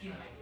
you know,